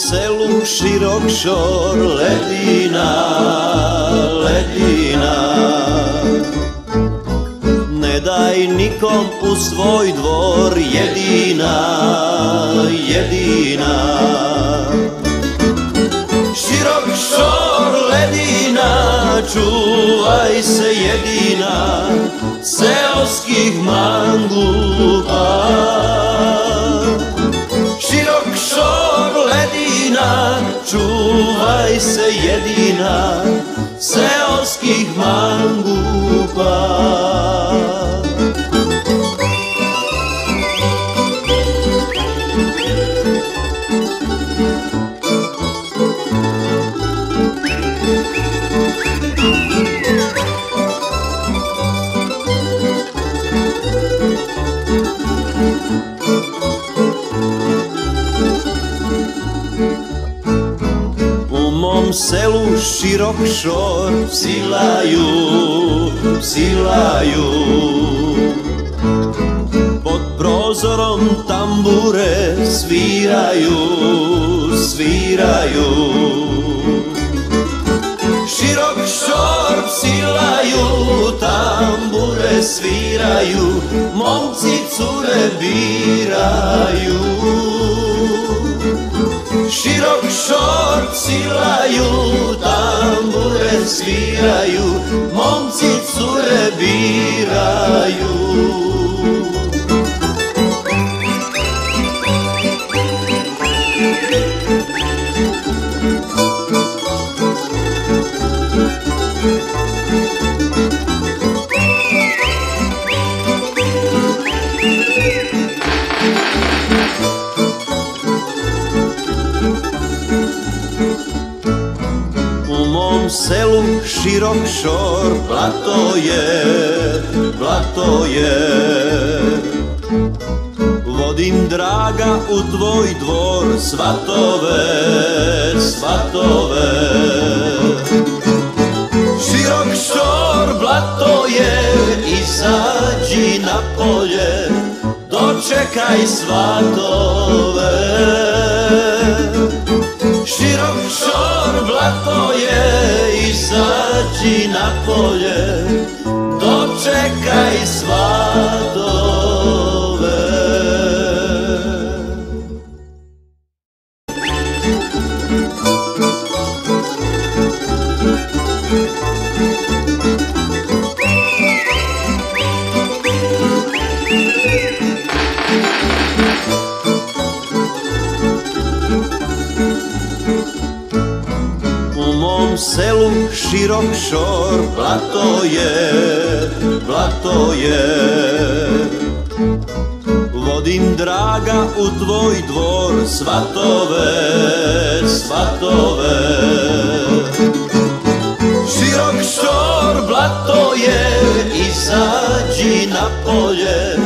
selu širok šor ledina, ledina. Ne daj nikom u svoj dvor jedina, jedina. Širok šor ledina, čuvaj se jedina Seoskih mangupa čuvaj se jedina Seoskih mangupa mom selu širok šor silaju, silaju. Pod prozorom tambure sviraju, sviraju. Širok šor silaju, tambure sviraju Momci cure biraju šor silaju, tambure sviraju, momci cure biraju. Selu širok šor, blato je, blato je. Vodim draga u tvoj dvor svatove, svatove. Širok šor, blato je, izađi na polje Dočekaj svatove izađi na polje, dočekaj svatove. Selu širok šor, blato je, blato je. Vodim draga u tvoj dvor svatove, svatove Širok šor, blato je, izađi na polje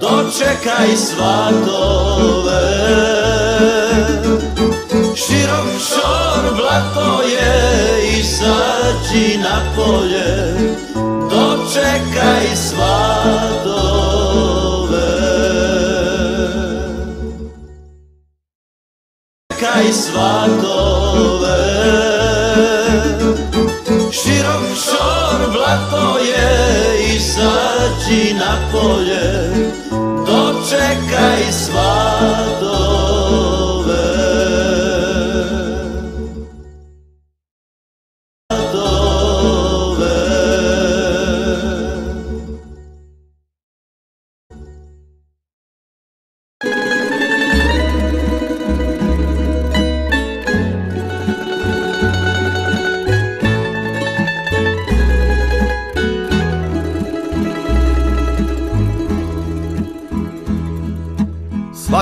Dočekaj svatove Širok šor, blato je, izađi na polje, dočekaj svatove. Čekaj svatove. Širok šor, blato je, izađi na polje, dočekaj svatove.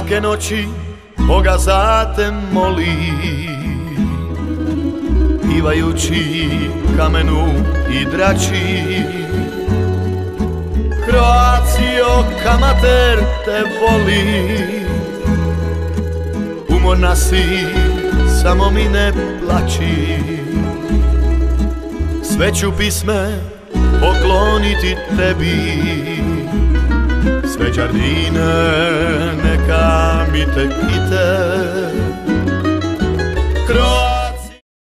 Svake noći Boga za te moli. Pivajući kamenu i drači. Croatio kamater te voli. Umorna si, samo mi ne plači. Sve ću pisme pokloniti tebi Sve đardine neka mi te kite